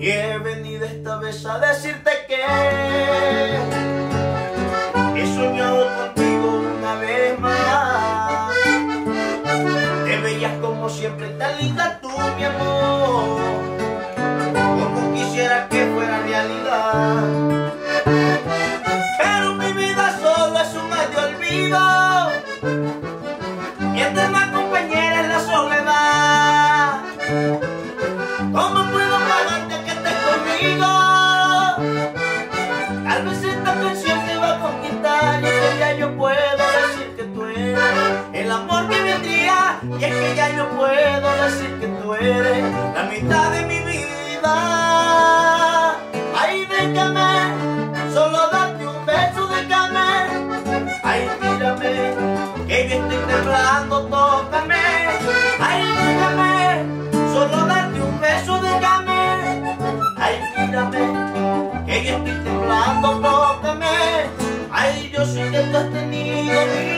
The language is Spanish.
Y he venido esta vez a decirte que he soñado contigo una vez más. Te veías como siempre tan linda tú, mi amor, como quisiera que fuera realidad. Y es que ya yo puedo decir que tú eres la mitad de mi vida. Ay, déjame, solo date un beso, déjame. Ay, mírame, que yo estoy temblando, tócame. Ay, déjame, solo date un beso, déjame. Ay, mírame, que yo estoy temblando, tócame. Ay, yo soy que tú has tenido